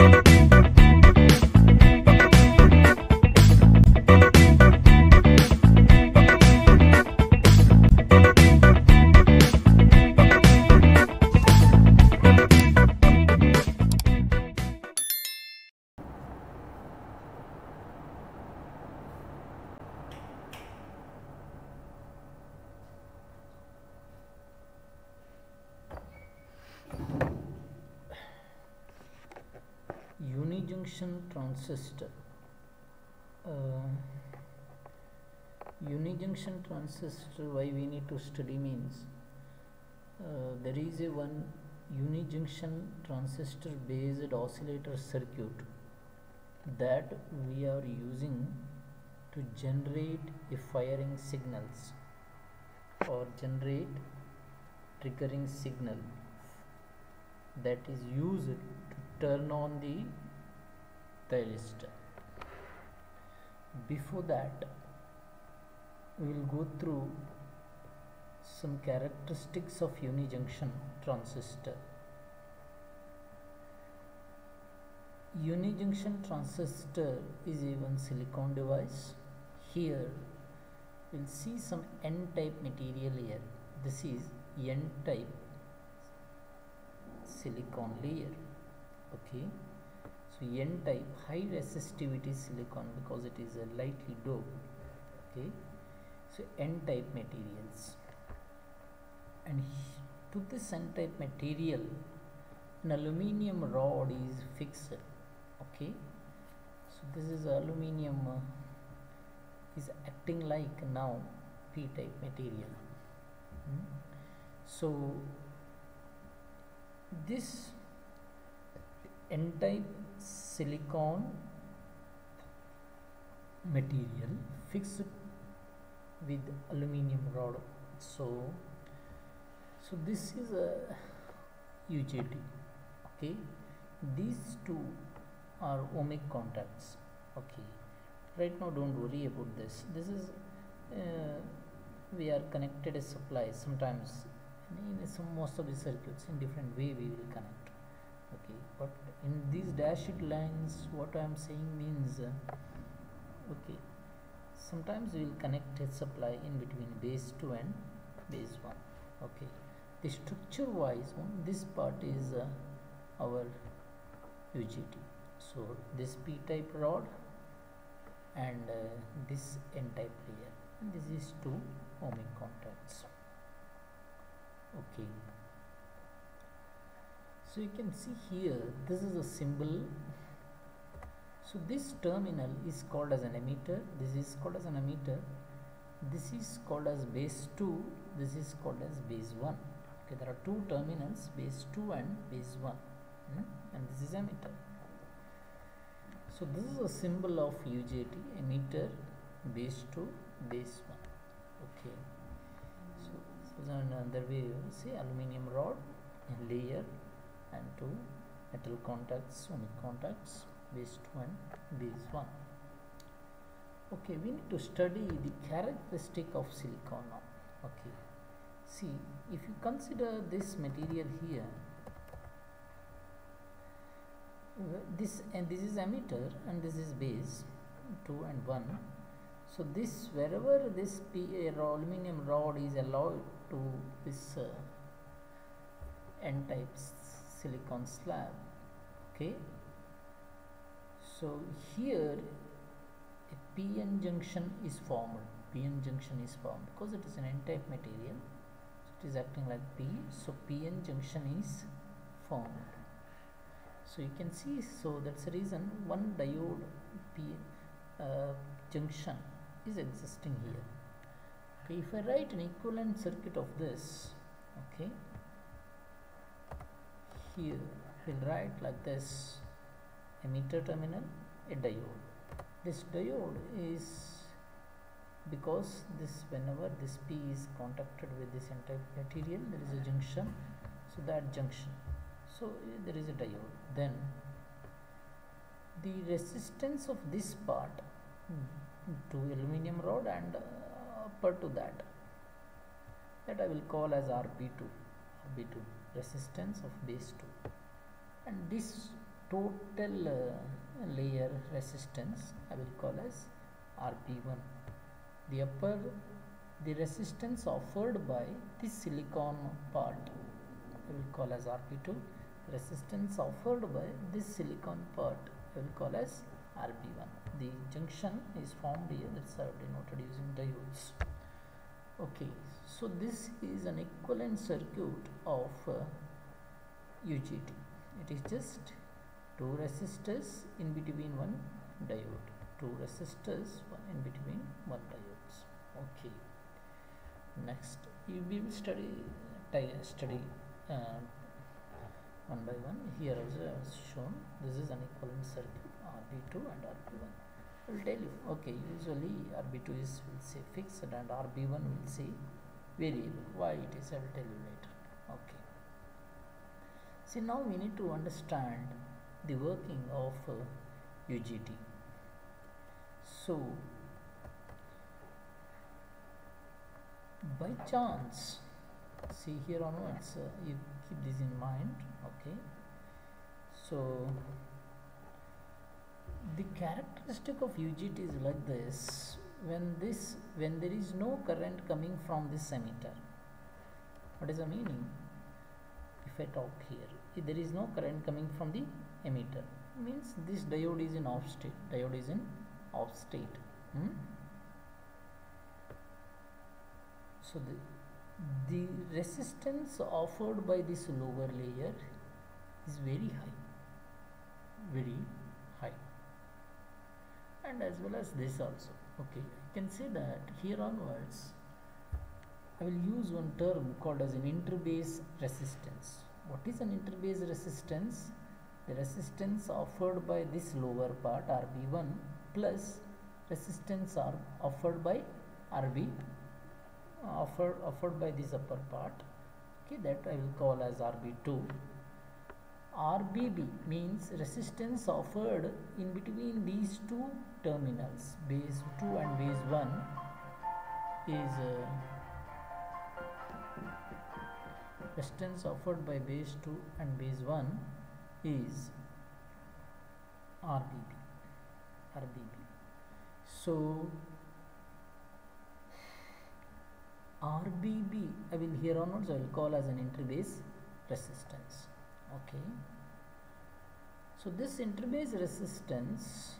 unijunction transistor. Uh, unijunction transistor why we need to study means uh, there is a one unijunction transistor based oscillator circuit that we are using to generate a firing signals or generate triggering signal that is used to turn on the thyristor before that we will go through some characteristics of unijunction transistor. Unijunction transistor is one silicon device. Here we'll see some n-type material here. This is n-type silicon layer. Okay so n-type high resistivity silicon because it is a lightly doped okay? So n-type materials. And to this n-type material an aluminium rod is fixed okay? So this is aluminium uh, is acting like now p-type material. Hmm? so this n-type silicon material fixed with aluminium rod. So so this is a UJT okay? These two are ohmic contacts okay? Right now don't worry about this. This is uh, we are connected a supply sometimes. In some most of the circuits in different way we will connect in these dashed lines what I am saying means okay sometimes we will connect a supply in between base 2 and base 1 okay. The structure wise on this part is uh, our UJT so this p type rod and uh, this n type layer. And this is two ohmic contacts. Okay so you can see here this is a symbol. So this terminal is called as an emitter. This is called as an emitter. This is called as base 2 this is called as base 1 okay there are two terminals base 2 and base 1 hmm? and this is emitter. So this is a symbol of UJT emitter base 2 base 1 okay. So, so another way say aluminium rod layer and two metal contacts ohmic contacts base 2 and base 1 okay we need to study the characteristic of silicon now. Okay see if you consider this material here this and this is emitter and this is base 2 and 1 so this wherever this P aluminum rod is allowed to this uh, n-type silicon slab okay? So here a PN junction is formed PN junction is formed because it is an n-type material so it is acting like P so PN junction is formed. So you can see so that's the reason one diode P uh, junction is existing here. Okay if I write an equivalent circuit of this okay here we'll write like this emitter terminal a diode. This diode is because this whenever this P is contacted with this material there is a junction. So that junction so there is a diode. Then the resistance of this part to aluminum rod and uh, upper to that that I will call as RB2 RB2 resistance of base 2 and this total uh, layer resistance I will call as RB1 the upper the resistance offered by this silicon part I will call as RB2 resistance offered by this silicon part I will call as RB1 the junction is formed here that's denoted using diodes. Okay so this is an equivalent circuit of uh, UJT it is just two resistors in between one diode. Two resistors in between one diodes. Okay. Next we will study study uh, one by one. Here also shown this is an equivalent circuit RB2 and RB1 I will tell you. Okay usually RB2 is will say fixed and RB1 will say variable why it is I will tell you later okay. See now we need to understand the working of uh, UJT so by chance see here onwards uh, you keep this in mind okay? So the characteristic of UJT is like this when this when there is no current coming from this emitter what is the meaning if I talk here if there is no current coming from the emitter means this diode is in off state diode is in off state hmm? so the the resistance offered by this lower layer is very high very high and as well as this also okay I can say that here onwards I will use one term called as an interbase resistance. What is an interbase resistance? The resistance offered by this lower part RB1 plus resistance are offered by RB offered offered by this upper part. Okay that I will call as RB2 RBB means resistance offered in between these two terminals. Base 2 and base 1 is uh, resistance offered by base 2 and base 1 is RBB RBB so RBB I will here onwards I will call as an interbase resistance. Okay. So this interbase resistance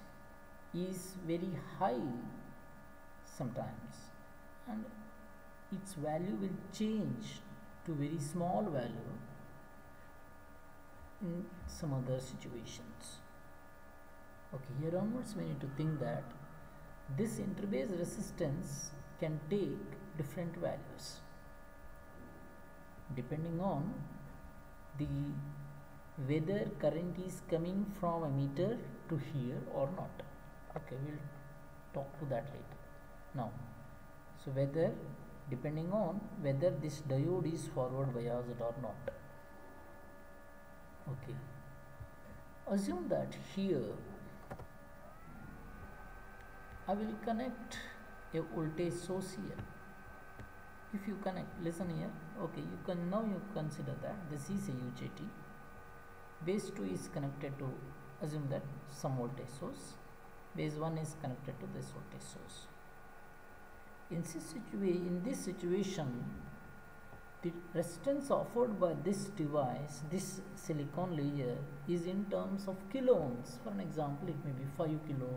is very high sometimes. And its value will change to very small value in some other situations. Okay here onwards we need to think that this interbase resistance can take different values. Depending on the whether current is coming from emitter to here or not okay we'll talk to that later. Now so whether depending on whether this diode is forward biased or not. Okay. Assume that here I will connect a voltage source here. If you connect listen here. Okay you can now you consider that this is a UJT base 2 is connected to assume that some voltage source base 1 is connected to this voltage source. In this, in this situation the resistance offered by this device this silicon layer is in terms of kilo ohms for an example it may be 5 kilo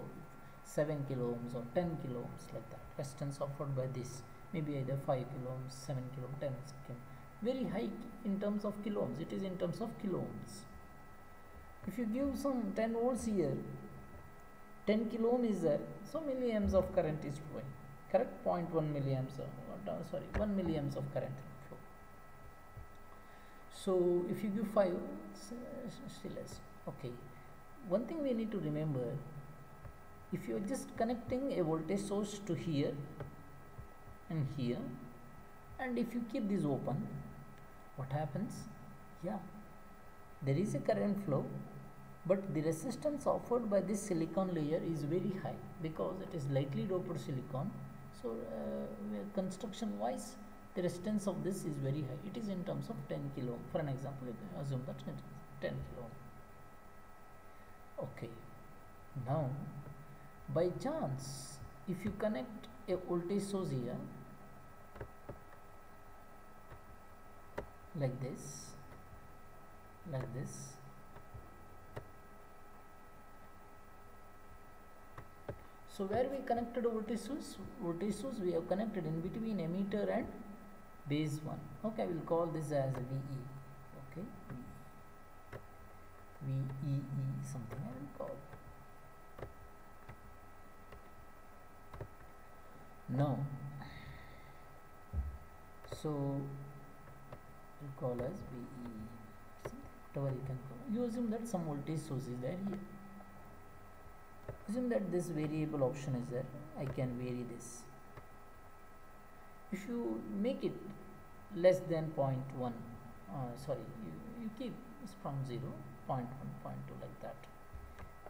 7 kilo ohms or 10 kilo ohms like that. Resistance offered by this maybe either 5 kilo ohms 7 kilo ohms 10 kilo very high in terms of kilo ohms it is in terms of kilo ohms if you give some 10 volts here 10 kilo ohm is there so milliamps of current is flowing. Correct? 0.1 milliamps uh, sorry 1 milliamps of current flow so if you give 5 still less. Okay. One thing we need to remember if you are just connecting a voltage source to here and here and if you keep this open what happens? Yeah. There is a current flow but the resistance offered by this silicon layer is very high because it is lightly doped silicon. So uh, construction wise the resistance of this is very high. It is in terms of 10 kilo ohm for an example let me assume that 10 kilo. Ohm Okay. now by chance if you connect a voltage source here like this like this so where we connected voltage source we have connected in between emitter and base 1 okay I will call this as VE okay. VEE something I will call. Now so we call as VE whatever you can call. You assume that some voltage source is there here assume that this variable option is there. I can vary this. If you make it less than 0.1 uh, sorry you, you keep from 0 0.1 0.2 like that.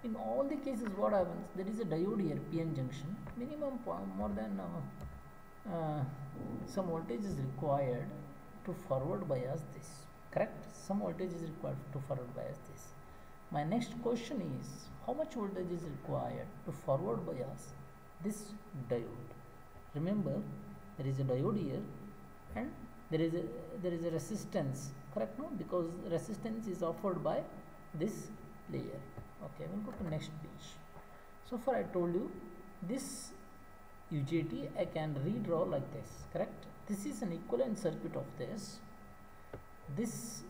In all the cases what happens there is a diode here PN junction. Minimum more than uh, uh, some voltage is required to forward bias this correct? Some voltage is required to forward bias this my next question is how much voltage is required to forward bias this diode? Remember there is a diode here and there is a there is a resistance correct no? Because resistance is offered by this layer. Okay we'll go to next page. So far I told you this UJT I can redraw like this correct? This is an equivalent circuit of this. This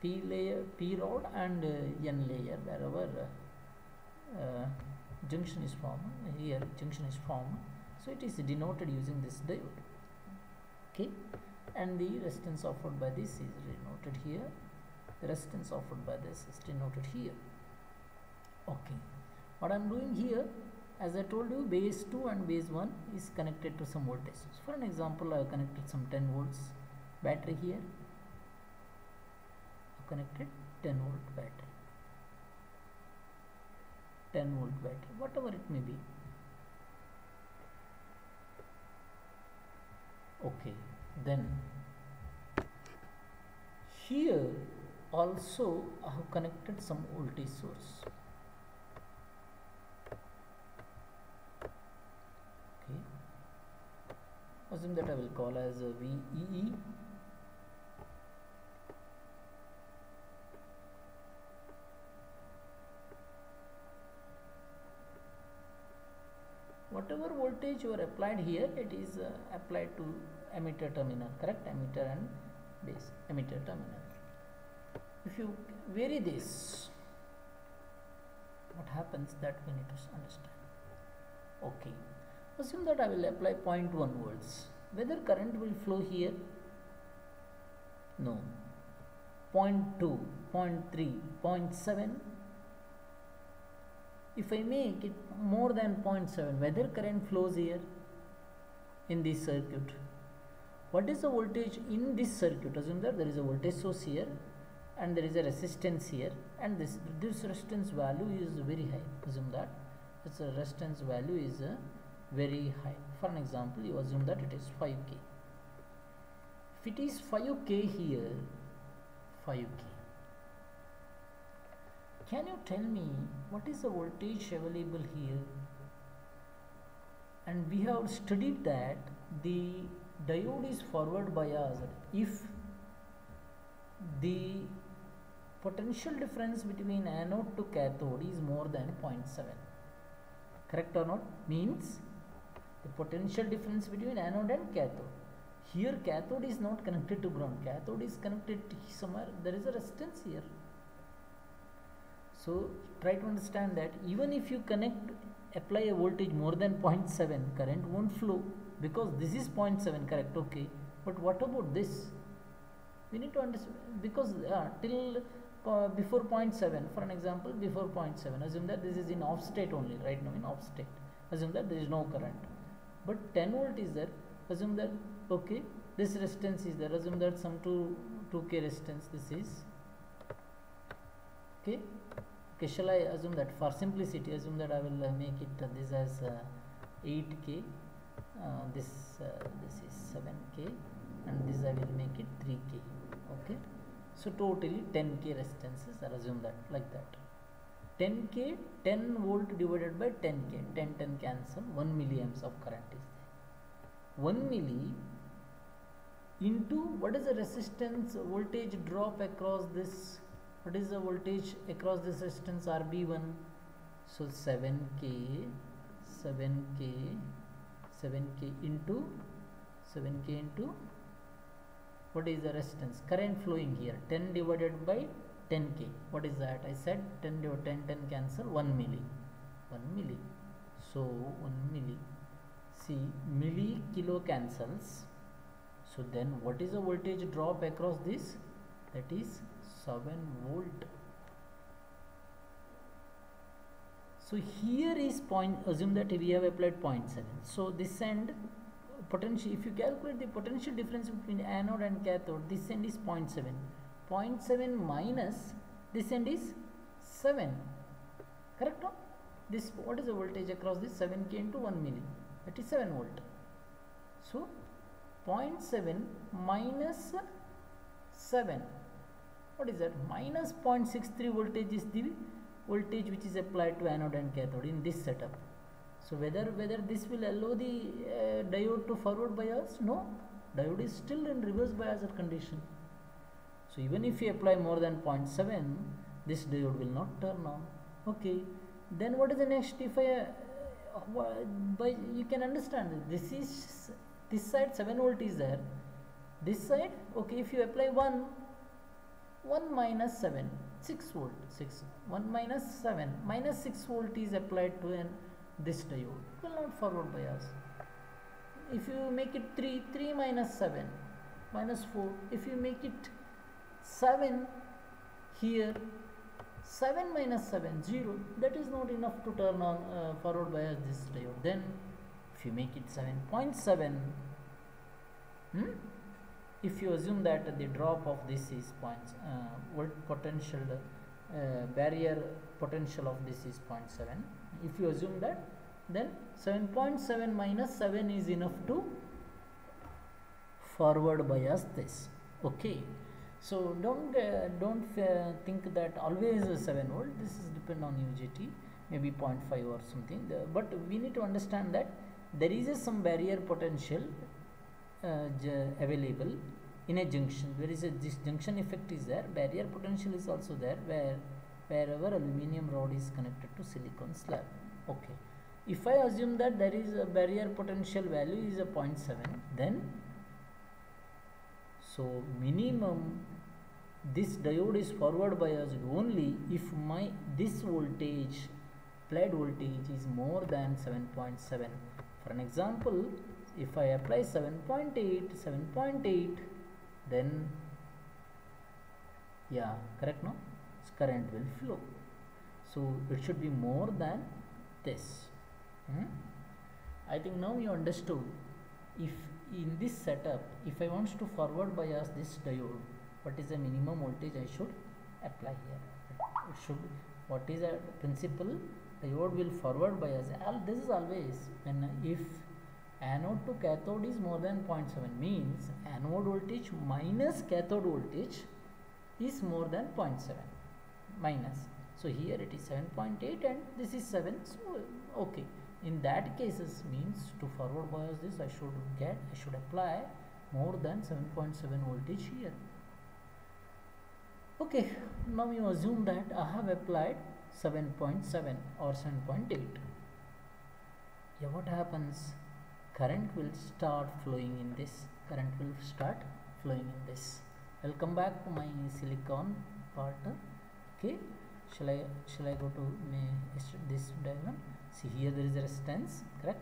P layer P rod and uh, N layer wherever uh, uh, junction is formed here junction is formed. So it is denoted using this diode. Okay? And the resistance offered by this is denoted here. The resistance offered by this is denoted here. Okay. What I'm doing here as I told you base 2 and base 1 is connected to some voltage so for an example I have connected some 10 volts battery here connected 10 volt battery. 10 volt battery whatever it may be. Okay then here also I have connected some voltage source. Okay. Assume that I will call as VEE whatever voltage you are applied here it is uh, applied to emitter terminal correct? Emitter and base emitter terminal. If you vary this what happens? That we need to understand. Okay. Assume that I will apply 0.1 volts. Whether current will flow here? No. 0.2 0.3 0.7 if I make it more than 0.7 whether current flows here in this circuit what is the voltage in this circuit? Assume that there is a voltage source here and there is a resistance here and this this resistance value is very high. Assume that this resistance value is uh, very high. For an example you assume that it is 5k if it is 5k here 5k can you tell me what is the voltage available here? And we have studied that the diode is forward biased. If the potential difference between anode to cathode is more than 0.7 correct or not? Means the potential difference between anode and cathode. Here cathode is not connected to ground. Cathode is connected to somewhere. There is a resistance here so try to understand that even if you connect apply a voltage more than 0.7 current won't flow because this is 0.7 correct okay. But what about this? We need to understand because uh, till uh, before 0.7 for an example before 0.7 assume that this is in off state only right now in off state. Assume that there is no current. But 10 volt is there assume that okay this resistance is there assume that some 2 2k resistance this is okay okay shall I assume that for simplicity assume that I will uh, make it uh, this as uh, 8k uh, this this is 7k and this I will make it 3k okay? So totally 10k resistances I assume that like that. 10k 10 volt divided by 10k 10 10 cancel 1 milliamps of current is there. 1 milli into what is the resistance voltage drop across this what is the voltage across this resistance RB1 so 7k 7k 7k into 7k into what is the resistance? Current flowing here 10 divided by 10k what is that? I said 10 divided 10 10 cancel 1 milli 1 milli. So 1 milli. See milli kilo cancels. So then what is the voltage drop across this? That is 7 volt. So here is point assume that we have applied 0.7 so this end potential if you calculate the potential difference between anode and cathode this end is 0.7 0.7 minus this end is 7 correct no? this what is the voltage across this? 7k into 1 milli. That is 7 volt. So 0.7 minus 7 what is that? Minus 0.63 voltage is the voltage which is applied to anode and cathode in this setup. So whether whether this will allow the uh, diode to forward bias no. Diode is still in reverse bias condition. So even if you apply more than 0.7 this diode will not turn on. Okay. Then what is the next? If I uh, by you can understand this is this side 7 volt is there. This side okay if you apply 1 1 minus 7 6 volt 6 1 minus 7 minus 6 volt is applied to an this diode it will not forward bias if you make it 3 3 minus 7 minus 4 if you make it 7 here 7 minus 7 0 that is not enough to turn on uh, forward bias this diode then if you make it 7.7 hmm? If you assume that the drop of this is points uh, volt potential uh, barrier potential of this is 0.7 if you assume that then 7.7 minus 7 is enough to forward bias this. Okay. So don't uh, don't uh, think that always 7 volt. This is depend on UJT maybe 0.5 or something. But we need to understand that there is some barrier potential Uh, available in a junction. Where is a this junction effect is there. Barrier potential is also there where wherever aluminium rod is connected to silicon slab. Okay. If I assume that there is a barrier potential value is a 0.7 then so minimum this diode is forward biased only if my this voltage applied voltage is more than 7.7 for an example if I apply 7.8 7.8 then yeah correct no? Current will flow. So it should be more than this. Hmm? I think now you understood. If in this setup if I want to forward bias this diode what is the minimum voltage I should apply here? It should what is a principle? Diode will forward bias. All this is always when if anode to cathode is more than 0.7 means anode voltage minus cathode voltage is more than 0.7 minus. So here it is 7.8 and this is 7 so okay. In that cases means to forward bias this I should get I should apply more than 7.7 voltage here. Okay. Now you assume that I have applied 7.7 or 7.8 yeah what happens current will start flowing in this current will start flowing in this. I'll come back to my silicon part. Okay shall I shall I go to my, this diagram? See here there is a resistance correct?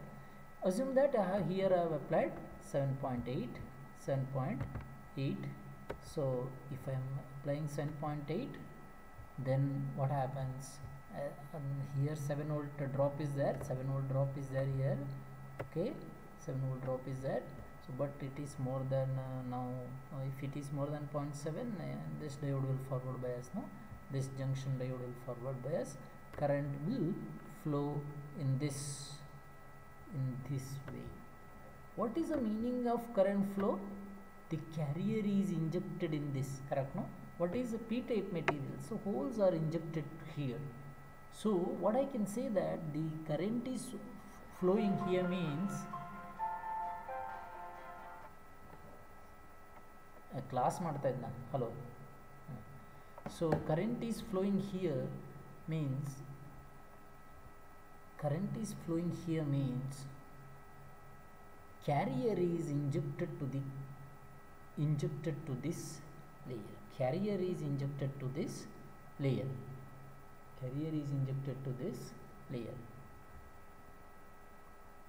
Assume that I have here I have applied 7.8 7.8 so if I am applying 7.8 then what happens? Uh, here 7 volt drop is there 7 volt drop is there here. Okay 7 volt drop is there. So but it is more than uh, now uh, if it is more than 0.7 uh, this diode will forward bias no? This junction diode will forward bias. Current will flow in this in this way. What is the meaning of current flow? The carrier is injected in this correct no? What is the p-type material? So holes are injected here. So what I can say that the current is flowing here means class ಮಾಡ್ತಾ ಇದ್ದ hello so current is flowing here means current is flowing here means carrier is injected to the injected to this layer carrier is injected to this layer carrier is injected to this layer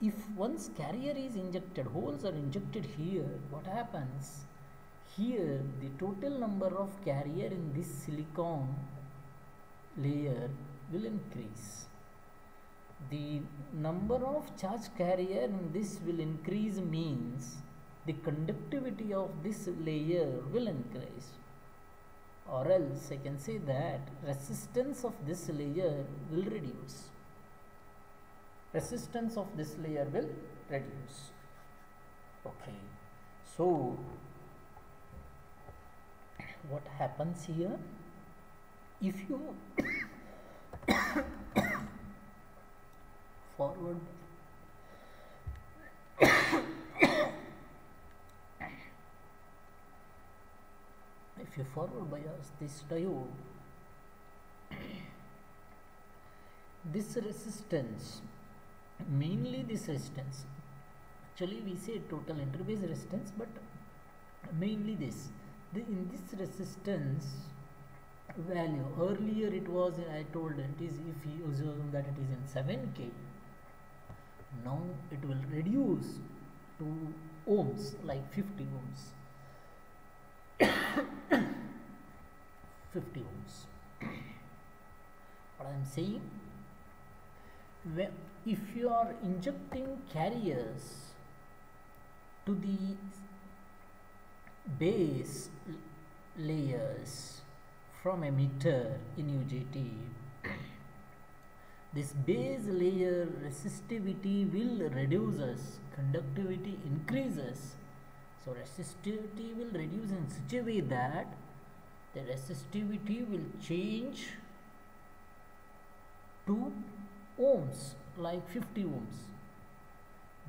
if once carrier is injected holes are injected here what happens Here the total number of carrier in this silicon layer will increase. The number of charge carrier in this will increase means the conductivity of this layer will increase. Or else I can say that resistance of this layer will reduce. Resistance of this layer will reduce. Okay. So what happens here. If you forward if you forward bias this diode this resistance mainly this resistance actually we say total interbase resistance but mainly this the, in this resistance value earlier it was I told it is if you assume that it is in 7k now it will reduce to ohms like 50 ohms. 50 ohms. What I am saying if you are injecting carriers to the base layers from emitter in UJT this base layer resistivity will reduces conductivity increases so resistivity will reduce in such a way that the resistivity will change to ohms like 50 ohms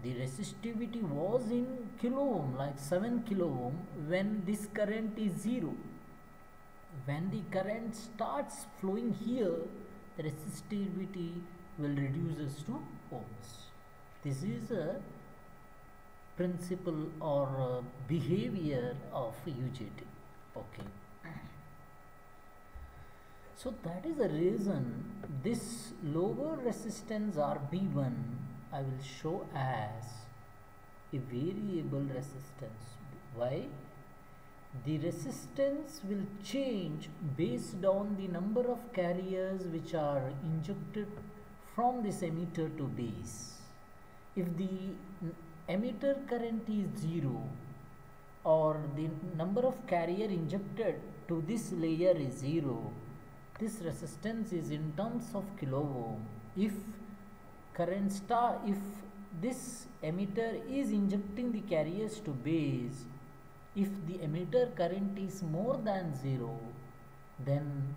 the resistivity was in kilo ohm like 7 kilo ohm when this current is zero. When the current starts flowing here the resistivity will reduces to ohms. This is a principle or uh, behavior of UJT okay? So that is the reason this lower resistance RB1 I will show as a variable resistance. Why? The resistance will change based on the number of carriers which are injected from this emitter to base. If the emitter current is zero or the number of carrier injected to this layer is zero this resistance is in terms of kilo ohm if current star if this emitter is injecting the carriers to base. If the emitter current is more than 0 then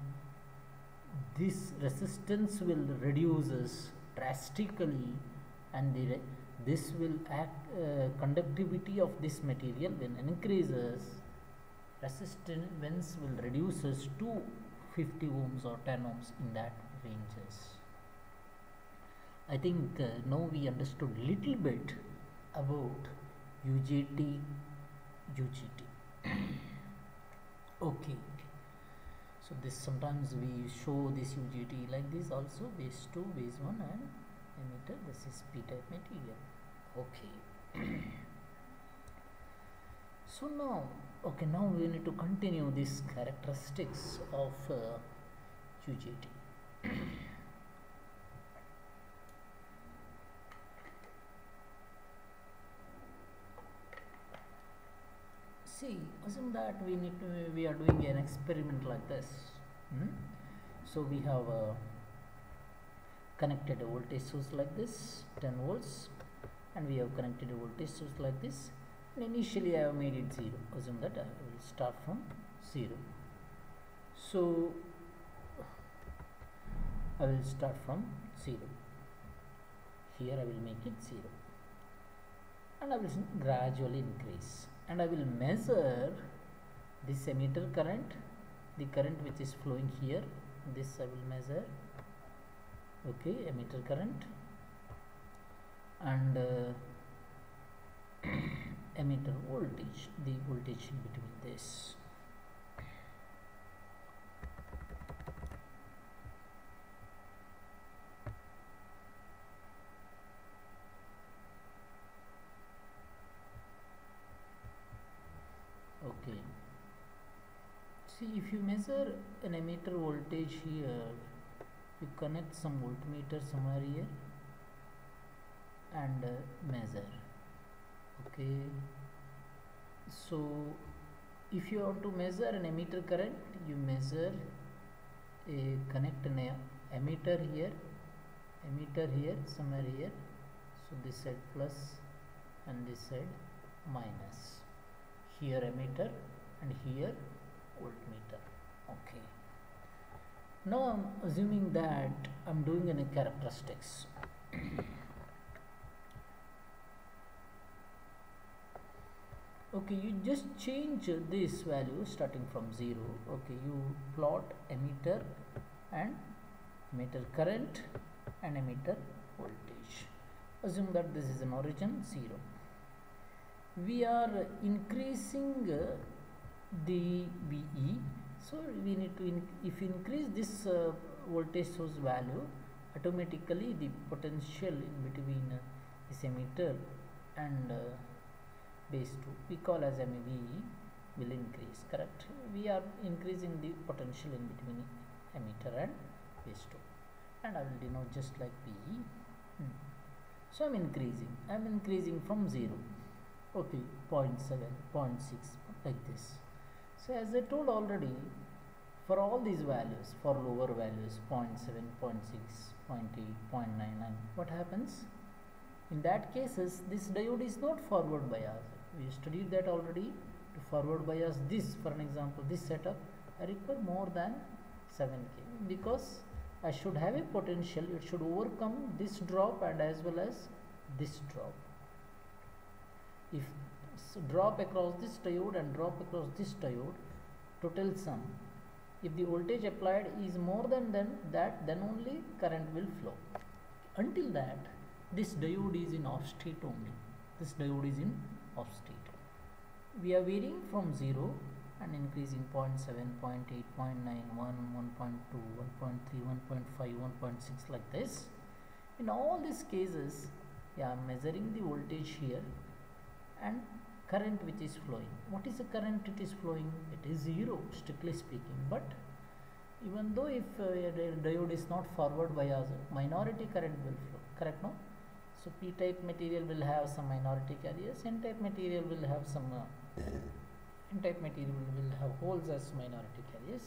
this resistance will reduces drastically and the this will act uh, conductivity of this material when increases. Resistance will reduces to 50 ohms or 10 ohms in that ranges I think uh, now we understood little bit about UJT UGT okay. So this sometimes we show this UJT like this also base 2 base 1 and emitter this is p-type material. Okay. So now okay now we need to continue these characteristics of uh, UJT see assume that we need to we are doing an experiment like this? Hmm? so we have uh, connected a voltage source like this 10 volts and we have connected a voltage source like this. And initially I have made it 0 assume that I will start from 0 so I will start from 0 here I will make it 0 and I will gradually increase and I will measure this emitter current the current which is flowing here. This I will measure okay emitter current. And uh, emitter voltage the voltage between this okay see if you measure an emitter voltage here you connect some voltmeter somewhere here and uh, measure okay? So if you want to measure an emitter current you measure a connect an emitter here emitter here somewhere here. So this side plus and this side minus. Here emitter and here voltmeter okay. Now I'm assuming that I'm doing any characteristics. Okay you just change this value starting from 0 okay you plot emitter and emitter current and emitter voltage. Assume that this is an origin 0 we are increasing the VE so we need to if you increase this uh, voltage source value automatically the potential in between uh, this emitter and uh, base 2 we call as MVE will increase correct? We are increasing the potential in between emitter and base 2 and I will denote just like PE hmm. so I'm increasing I'm increasing from 0 okay 0 0.7 0 0.6 like this so as I told already for all these values for lower values 0 0.7 0 0.6 0 0.8 0.99 what happens? In that cases this diode is not forward bias. We studied that already. To forward bias this for an example this setup I require more than 7k because I should have a potential it should overcome this drop and as well as this drop. If drop across this diode and drop across this diode total sum if the voltage applied is more than then that then only current will flow until that this diode is in off state only this diode is in off state. We are varying from 0 and increasing 0 0.7, 0 0.8, 0 0.9, 1, 1.2, 1.3, 1.5, 1.6 like this. In all these cases, yeah, I'm measuring the voltage here and current which is flowing. What is the current it is flowing? It is 0 strictly speaking but even though if uh, the diode is not forward bias, minority current will flow, correct no? So p-type material will have some minority carriers, n-type material will have some uh, n-type material will have holes as minority carriers.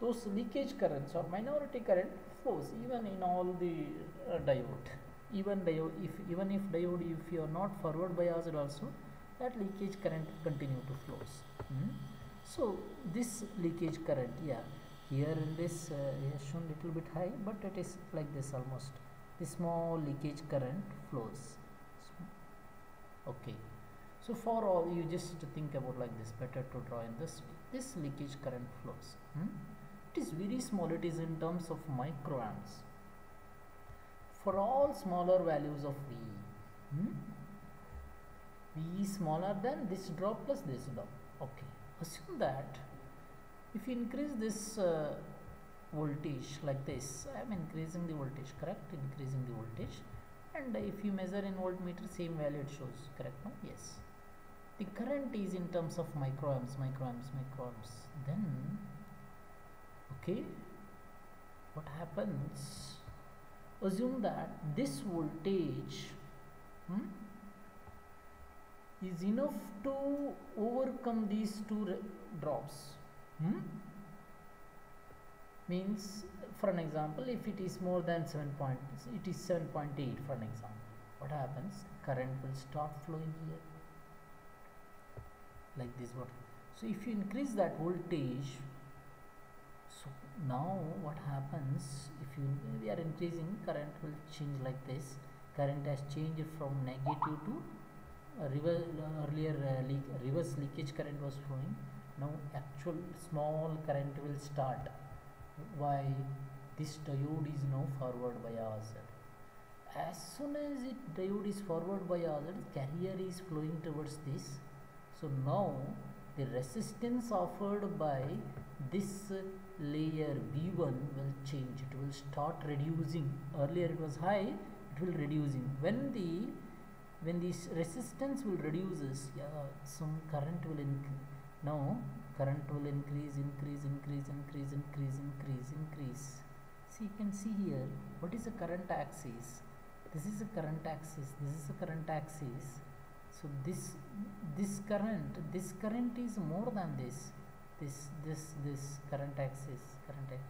Those leakage currents or minority current flows even in all the uh, diode. Even diode, if even if diode, if you are not forward biased also, that leakage current continue to flows. Hmm? So this leakage current, yeah, here in this uh, shown little bit high, but it is like this almost the small leakage current flows okay so for all you just think about like this better to draw in this way this leakage current flows hmm? it is very small it is in terms of microamps for all smaller values of V hmm? Is smaller than this drop plus this drop. Okay. Assume that if you increase this uh, voltage like this I am increasing the voltage correct? Increasing the voltage. And if you measure in voltmeter same value it shows correct no? Yes. The current is in terms of microamps microamps microamps. Then okay what happens? Assume that this voltage hmm, is enough to overcome these two drops. Hmm? means for an example if it is more than 7 point it is 7.8 for an example. What happens? Current will start flowing here. Like this what so if you increase that voltage so now what happens? If you we are increasing current will change like this. Current has changed from negative to uh, reverse, uh, earlier uh, leak, reverse leakage current was flowing. Now actual small current will start. Why? This diode is now forward biased as soon as it diode is forward biased carrier is flowing towards this. So now the resistance offered by this layer V1 will change. It will start reducing. Earlier it was high it will reducing. When the when this resistance will reduces yeah some current will increase now current will increase increase increase increase increase increase increase. See you can see here what is the current axis? This is the current axis this is the current axis. So this this current this current is more than this this this this current axis current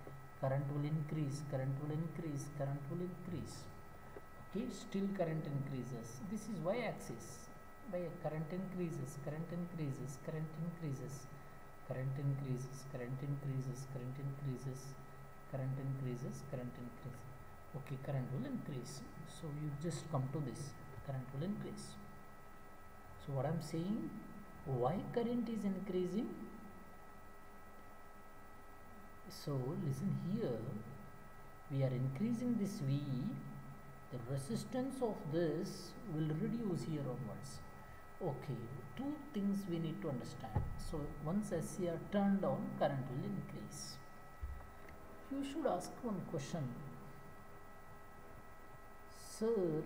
current will increase current will increase current will increase okay still current increases. This is y axis. By current increases current increases current increases current increases current increases current increases current increases current increases okay current will increase. So you just come to this. Current will increase. So what i'm saying why current is increasing. So listen here. We are increasing this v the resistance of this will reduce here onwards. Okay two things we need to understand. So once SCR turned on current will increase. You should ask one question. Sir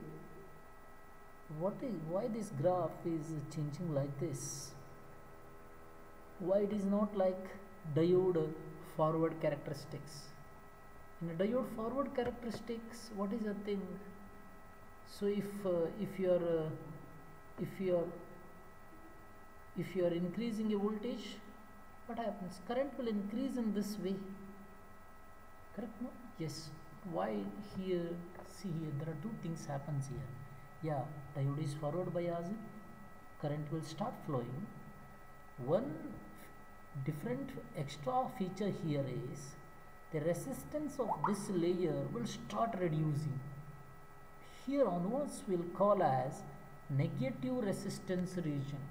what is why this graph is changing like this? Why it is not like diode forward characteristics? In a diode forward characteristics what is the thing so if uh, if you are uh, if you are if you are increasing a voltage what happens? Current will increase in this way. Correct no? Yes. Why here see here there are two things happens here. Yeah diode is forward biased current will start flowing. One different extra feature here is the resistance of this layer will start reducing here onwards we'll call as negative resistance region.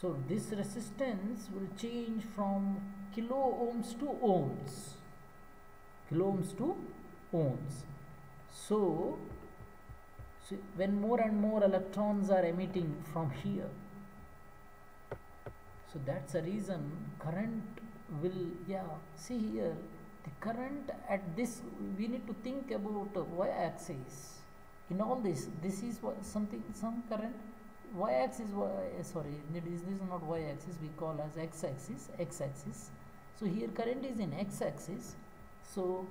So this resistance will change from kilo ohms to ohms. Kilo ohms to ohms. So, so when more and more electrons are emitting from here so that's a reason current will yeah see here the current at this we need to think about y axis in all this this is what something some current y axis y, sorry this is not y axis we call as x axis x axis so here current is in x axis so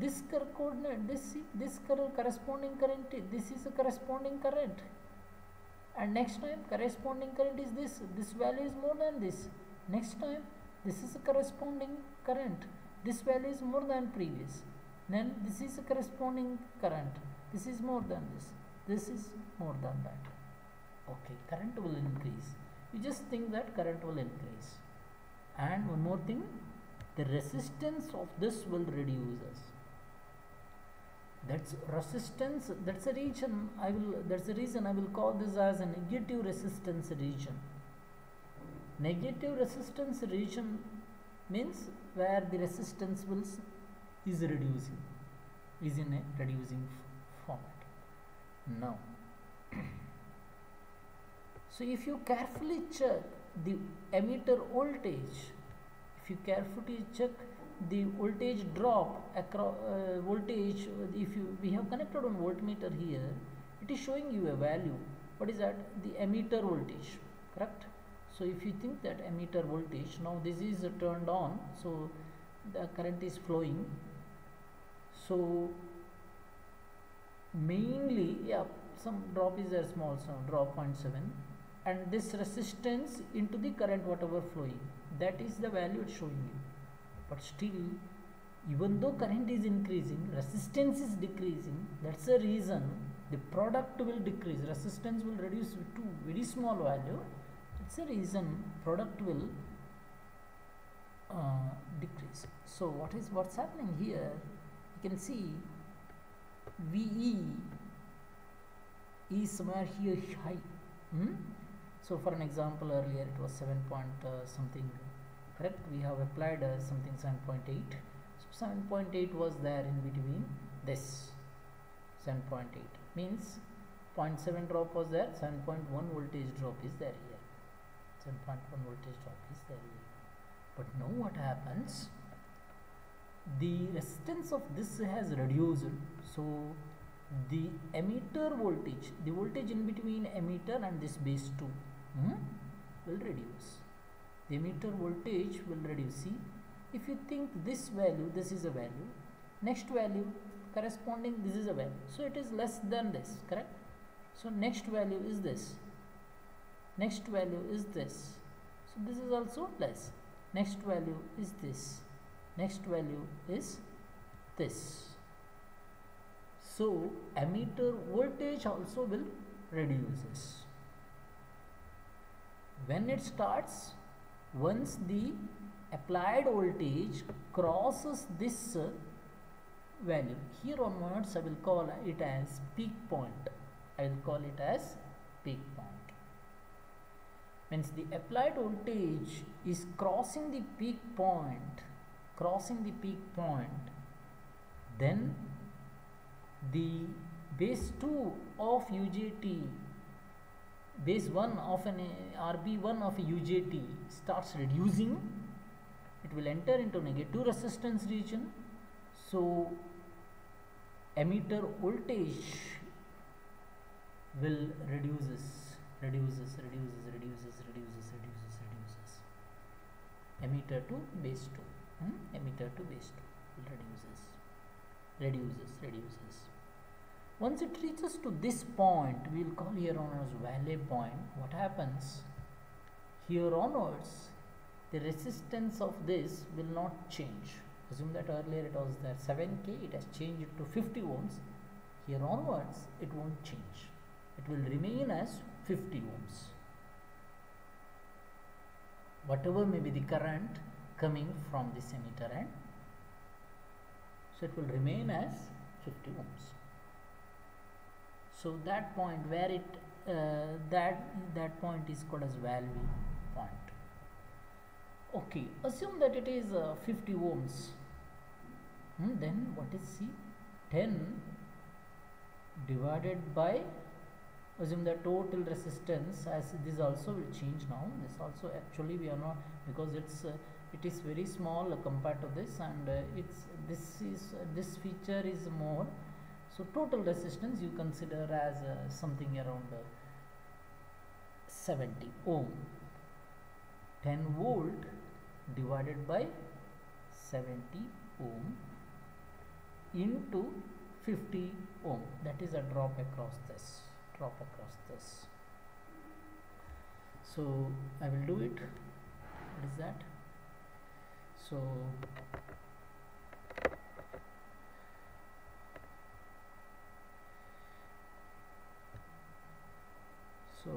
this coordinate this this corresponding current this is a corresponding current. And next time corresponding current is this this value is more than this. Next time this is a corresponding current this value is more than previous. Then this is a corresponding current. This is more than this. This is more than that. Okay current will increase. You just think that current will increase. And one more thing the resistance of this will reduce that's resistance that's a region i will that's the reason i will call this as a negative resistance region. Negative resistance region means where the resistance will is reducing is in a reducing format. Now so if you carefully check the emitter voltage if you carefully check the voltage drop across uh, voltage if you we have connected on voltmeter here it is showing you a value what is that? The emitter voltage correct so if you think that emitter voltage now this is turned on so the current is flowing. So mainly yeah some drop is a small so drop 0.7 and this resistance into the current whatever flowing that is the value it's showing you. But still even though current is increasing resistance is decreasing that's the reason the product will decrease. Resistance will reduce to very small value that's the reason product will uh, decrease. So what is what's happening here you can see VE is somewhere here high. Hmm? so for an example earlier it was 7 point uh, something correct? We have applied uh, something 7.8 so 7.8 was there in between this 7.8 means 0.7 drop was there 7.1 voltage drop is there here 7.1 voltage drop is there. But now what happens? The resistance of this has reduced. So the emitter voltage the voltage in between emitter and this base 2 hmm, will reduce. The emitter voltage will reduce. See if you think this value this is a value. Next value corresponding this is a value. So it is less than this correct? So next value is this next value is this. So this is also less next value is this. Next value is this. So emitter voltage also will reduces when it starts once the applied voltage crosses this value here onwards I will call it as peak point. I will call it as peak means the applied voltage is crossing the peak point crossing the peak point. Then the base 2 of UJT base 1 of an RB1 of a UJT starts reducing. It will enter into negative resistance region. So emitter voltage will reduces reduces reduces reduces reduces reduces reduces. Emitter to base 2 hmm? emitter to base 2 reduces reduces reduces. Once it reaches to this point we will call here on as valley point. What happens? Here onwards the resistance of this will not change. Assume that earlier it was there 7k it has changed to 50 ohms here onwards it won't change. It will remain as 50 ohms. Whatever may be the current coming from this emitter end so it will remain as 50 ohms. So that point where it uh, that that point is called as valley point. Okay assume that it is uh, 50 ohms. Hmm, then what is C? 10 divided by assume the total resistance as this also will change now. This also actually we are not because it's uh, it is very small uh, compared to this and uh, it's this is uh, this feature is more. So total resistance you consider as uh, something around uh, 70 ohm. 10 volt divided by 70 ohm into 50 ohm. That is a drop across this drop across this so I will do it. What is that? So so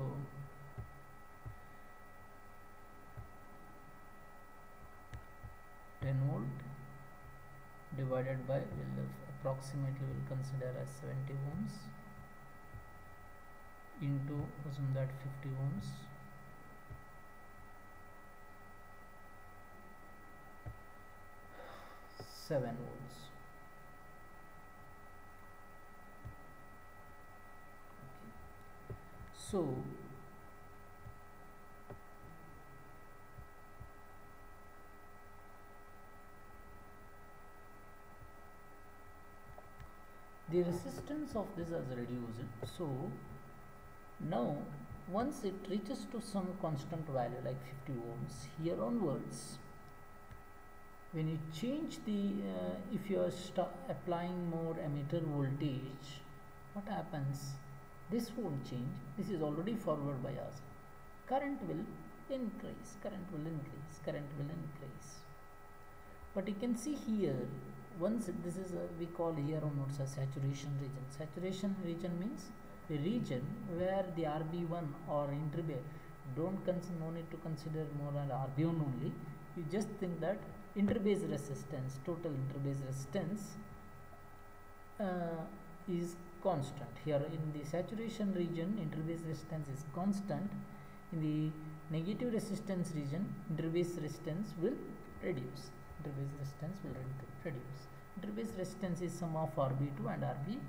ten volt divided by will approximately will consider as 70 ohms into assume that 50 ohms seven volts okay. so the resistance of this has reduced. So now once it reaches to some constant value like 50 ohms here onwards when you change the uh, if you are applying more emitter voltage what happens? This won't change. This is already forward bias. Current will increase current will increase current will increase. But you can see here once this is a, we call here onwards a saturation region. Saturation region means region where the RB1 or intermediate don't no need to consider more than RB1 only. You just think that interbase resistance total interbase resistance uh, is constant. Here in the saturation region interbase resistance is constant. In the negative resistance region interbase resistance will reduce. Interbase resistance will reduce. Interbase resistance is sum of rb2 and rb1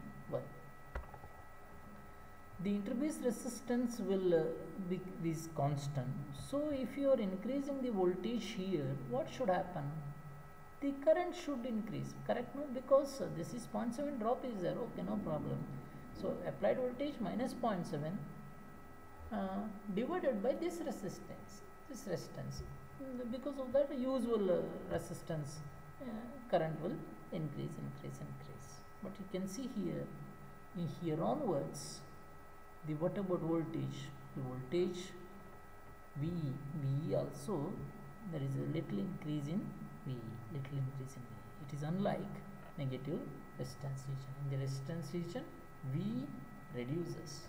the interbase resistance will uh, be is constant. So if you are increasing the voltage here what should happen? The current should increase correct no? Because uh, this is 0.7 drop is there okay no problem. So applied voltage minus 0.7 uh, divided by this resistance this resistance. Because of that usual uh, resistance uh, current will increase increase increase. But you can see here here onwards the what about voltage? The voltage V V also there is a little increase in V little increase in V. It is unlike negative resistance region. In the resistance region V reduces.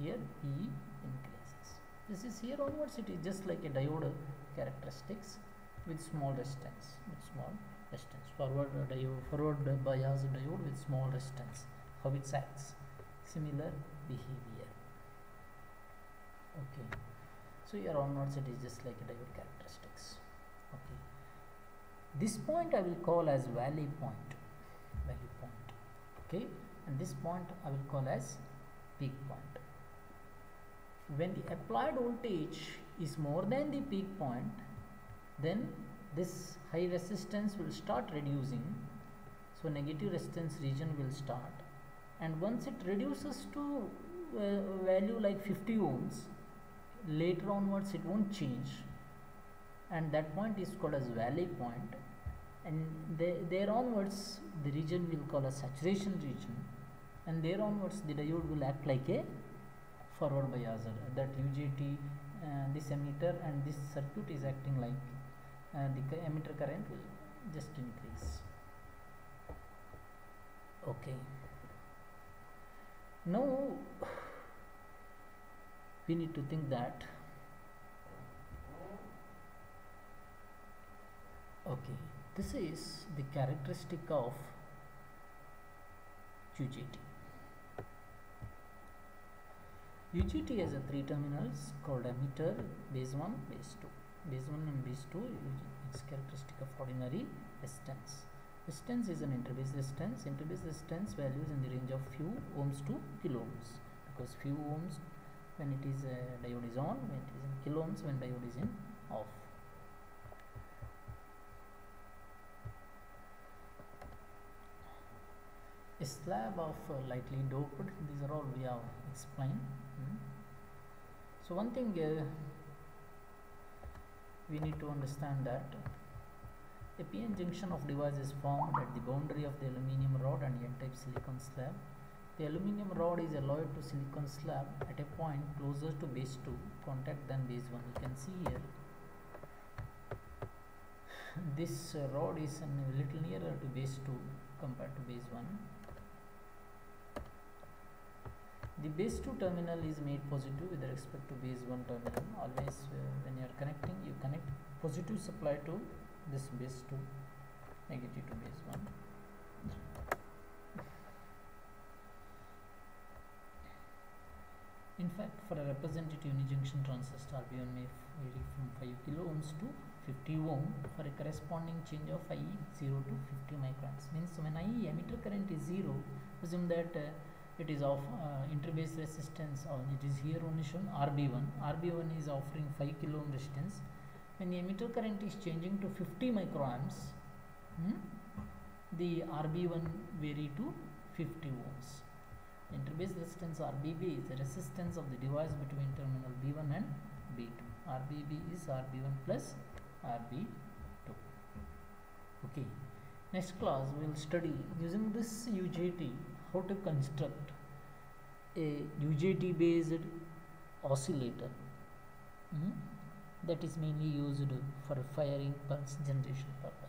Here V increases. This is here onwards. It is just like a diode characteristics with small resistance with small resistance. Forward uh, diode forward bias diode with small resistance. How it acts? Similar behavior okay. So here onwards it is just like a diode characteristics. Okay. This point I will call as valley point valley point. Okay. And this point I will call as peak point. When the applied voltage is more than the peak point then this high resistance will start reducing. So negative resistance region will start. And once it reduces to uh, value like 50 ohms later onwards it won't change. And that point is called as valley point. And there onwards the region will call a saturation region. And there onwards the diode will act like a forward biaser that UJT uh, this emitter and this circuit is acting like uh, the emitter current will just increase. Okay. Now we need to think that. Okay this is the characteristic of UJT UJT has a three terminals called emitter base 1 base 2 base 1 and base 2 its characteristic of ordinary resistance resistance is an interbase resistance interbase resistance values in the range of few ohms to kilo ohms because few ohms when it is uh, diode is on when it is in kilo ohms when diode is in off a slab of uh, lightly doped these are all we have explained hmm. so one thing uh, we need to understand that a PN junction of device is formed at the boundary of the aluminium rod and n-type silicon slab the aluminium rod is alloyed to silicon slab at a point closer to base 2 contact than base 1. You can see here this uh, rod is a little nearer to base 2 compared to base 1. The base 2 terminal is made positive with respect to base 1 terminal. Always uh, when you are connecting, you connect positive supply to this base 2, negative to base 1. In fact, for a representative unijunction transistor, RB1 may vary from 5 kilo ohms to 50 ohm for a corresponding change of IE 0 to 50 microamps. Means when IE emitter current is 0, assume that uh, it is of uh, interbase resistance or it is here only shown RB1. RB1 is offering 5 kilo ohm resistance. When the emitter current is changing to 50 microamps, hmm, the RB1 vary to 50 ohms. Interbase resistance RBB is the resistance of the device between terminal B1 and B2. RBB is RB1 plus RB2. Okay. Next class we will study using this UJT how to construct a UJT based oscillator mm -hmm. that is mainly used for firing pulse generation purpose.